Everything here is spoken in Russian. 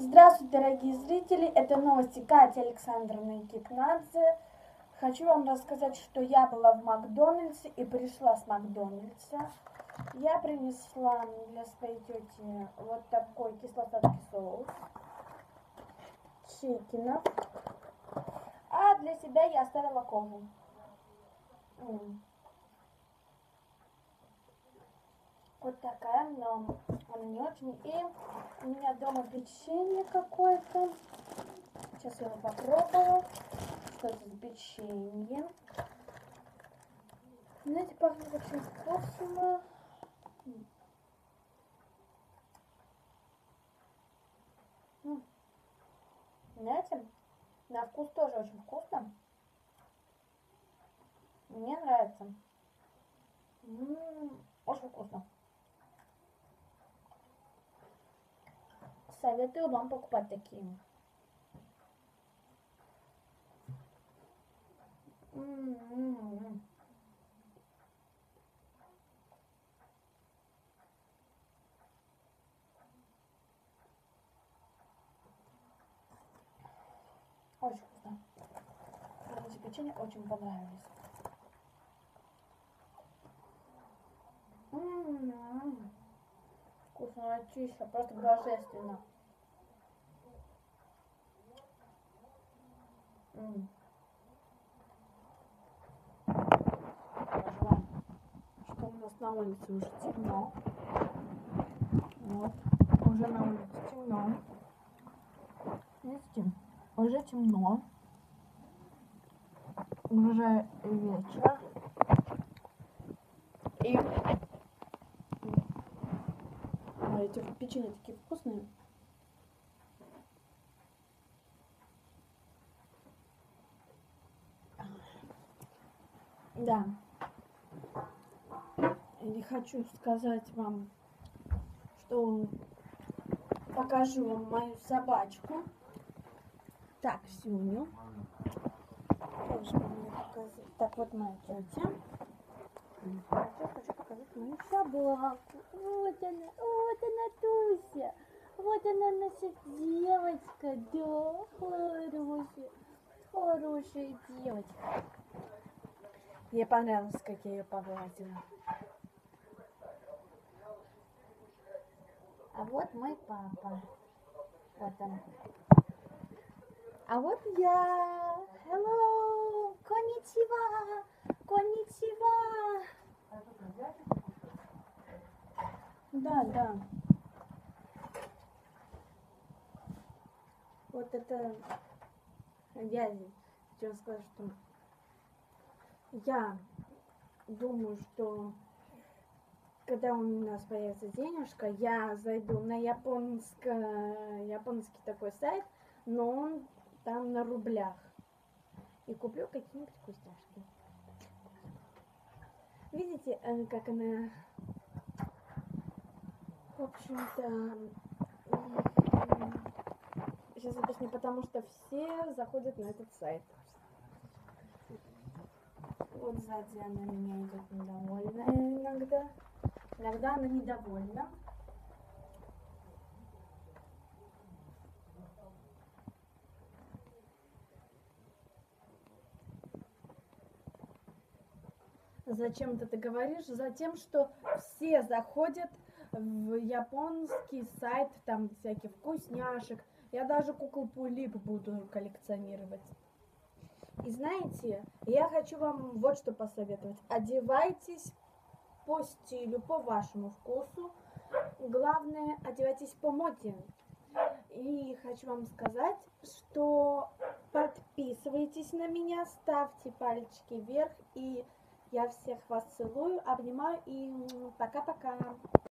Здравствуйте, дорогие зрители! Это новости Кати Александровны Кикнадзе. Хочу вам рассказать, что я была в Макдональдсе и пришла с Макдональдса. Я принесла для своей тети вот такой кисло-сладкий соус, чикенов, а для себя я оставила колу. Вот такая, но она не очень. И у меня дома печенье какое-то. Сейчас я его попробую. Что это за печенье? Знаете, пахнет очень вкусно. Знаете, на вкус тоже очень вкусно. Мне нравится. М -м -м, очень вкусно. Советую вам покупать такие. Очень вкусно. Эти печенья очень понравились. М-м-м. Вкуснотища, просто божественно. Что у нас на улице уже темно. Вот. Уже на улице темно. Видите? Уже темно. Уже вечер. И а эти печенья такие вкусные. Да. И хочу сказать вам, что покажу вам мою собачку. Так, Сюню. Так, вот моя тетя. Я хочу показать мою собаку. Вот она, вот она Туся. Вот она наша девочка, да, хорошая, хорошая девочка. Мне понравилось, как я ее погладила. А вот мой папа. Вот он. А вот я. Hello! Конничева! Конничева! Да, да. Вот это я хотела сказать, что я думаю, что когда у нас появится денежка, я зайду на японско, японский такой сайт, но он там на рублях. И куплю какие-нибудь вкусняшки. Видите, э, как она, в общем-то, сейчас объясню, потому что все заходят на этот сайт. Вот сзади она меня идет недовольна иногда. Иногда она недовольна. Зачем ты это говоришь? Затем, что все заходят в японский сайт, там всяких вкусняшек. Я даже кукол Пулип буду коллекционировать. И знаете, я хочу вам вот что посоветовать. Одевайтесь по стилю, по вашему вкусу. Главное, одевайтесь по моде. И хочу вам сказать, что подписывайтесь на меня, ставьте пальчики вверх. И я всех вас целую, обнимаю и пока-пока.